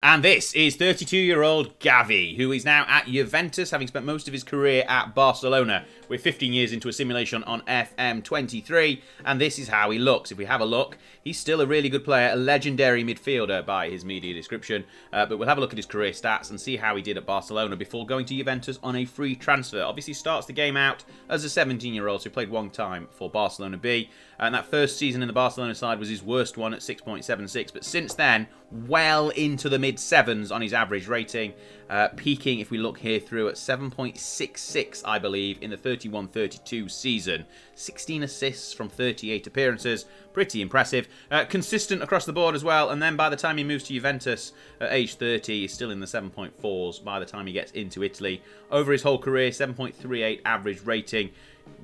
And this is 32-year-old Gavi, who is now at Juventus, having spent most of his career at Barcelona. We're 15 years into a simulation on FM23, and this is how he looks. If we have a look, he's still a really good player, a legendary midfielder by his media description. Uh, but we'll have a look at his career stats and see how he did at Barcelona before going to Juventus on a free transfer. Obviously starts the game out as a 17-year-old, so he played one time for Barcelona B. And that first season in the Barcelona side was his worst one at 6.76, but since then, well into the mid-sevens on his average rating, uh, peaking, if we look here through, at 7.66, I believe, in the 31-32 season. 16 assists from 38 appearances, pretty impressive. Uh, consistent across the board as well, and then by the time he moves to Juventus at age 30, he's still in the 7.4s by the time he gets into Italy. Over his whole career, 7.38 average rating.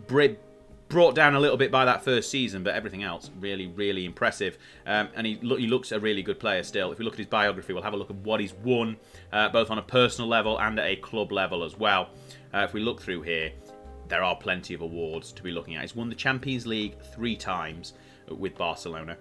Brit brought down a little bit by that first season, but everything else really, really impressive. Um, and he, look, he looks a really good player still. If we look at his biography, we'll have a look at what he's won, uh, both on a personal level and at a club level as well. Uh, if we look through here, there are plenty of awards to be looking at. He's won the Champions League three times with Barcelona.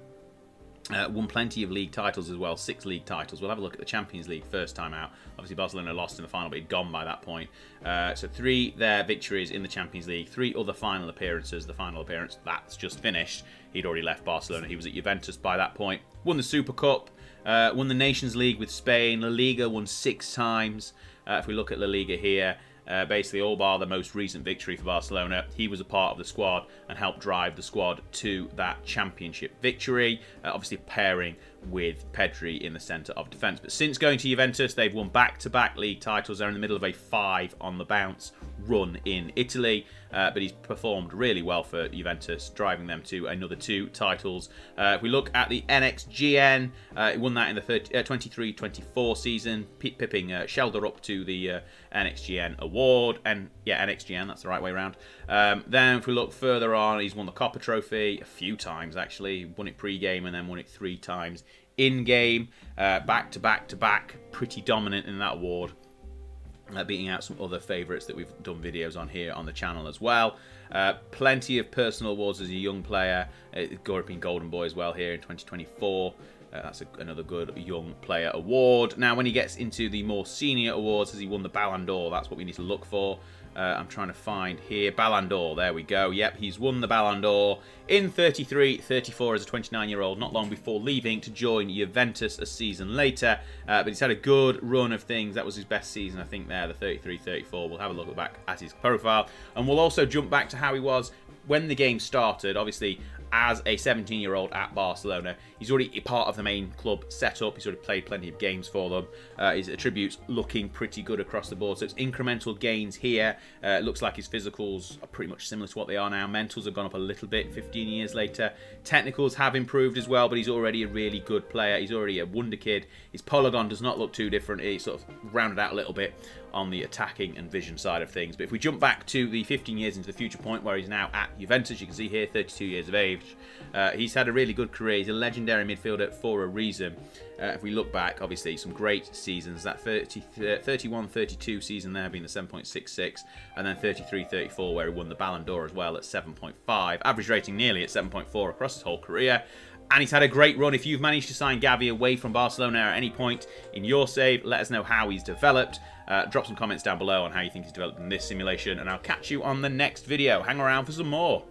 Uh, won plenty of league titles as well, six league titles. We'll have a look at the Champions League first time out. Obviously, Barcelona lost in the final, but he'd gone by that point. Uh, so three there victories in the Champions League, three other final appearances. The final appearance that's just finished. He'd already left Barcelona. He was at Juventus by that point. Won the Super Cup, uh, won the Nations League with Spain. La Liga won six times. Uh, if we look at La Liga here, uh, basically all bar the most recent victory for Barcelona. He was a part of the squad and helped drive the squad to that championship victory, uh, obviously pairing with Pedri in the centre of defence. But since going to Juventus, they've won back-to-back -back league titles. They're in the middle of a five on the bounce run in Italy, uh, but he's performed really well for Juventus, driving them to another two titles. Uh, if we look at the NXGN, uh, he won that in the 23-24 uh, season, pipping uh, Shelder up to the uh, NXGN award, and yeah, NXGN, that's the right way around. Um, then if we look further on, he's won the Kopa Trophy a few times actually, won it pre-game and then won it three times in-game, back to back to back, pretty dominant in that award uh, beating out some other favourites that we've done videos on here on the channel as well. Uh, plenty of personal awards as a young player. Uh, European Golden Boy as well here in 2024. Uh, that's a, another good young player award. Now, when he gets into the more senior awards, has he won the Ballon d'Or? That's what we need to look for. Uh, I'm trying to find here. Ballon d'Or. There we go. Yep, he's won the Ballon d'Or in 33, 34 as a 29-year-old, not long before leaving to join Juventus a season later. Uh, but he's had a good run of things. That was his best season, I think, there, the 33, 34. We'll have a look back at his profile. And we'll also jump back to how he was when the game started. Obviously, as a 17-year-old at Barcelona. He's already part of the main club setup. He's already played plenty of games for them. Uh, his attributes looking pretty good across the board. So it's incremental gains here. Uh, it looks like his physicals are pretty much similar to what they are now. Mentals have gone up a little bit 15 years later. Technicals have improved as well, but he's already a really good player. He's already a wonder kid. His polygon does not look too different. He's sort of rounded out a little bit on the attacking and vision side of things. But if we jump back to the 15 years into the future point where he's now at Juventus, you can see here, 32 years of age, uh, he's had a really good career. He's a legendary midfielder for a reason. Uh, if we look back, obviously, some great seasons. That 31-32 uh, season there being the 7.66, and then 33-34 where he won the Ballon d'Or as well at 7.5. Average rating nearly at 7.4 across his whole career. And he's had a great run. If you've managed to sign Gavi away from Barcelona at any point in your save, let us know how he's developed. Uh, drop some comments down below on how you think he's developed in this simulation, and I'll catch you on the next video. Hang around for some more.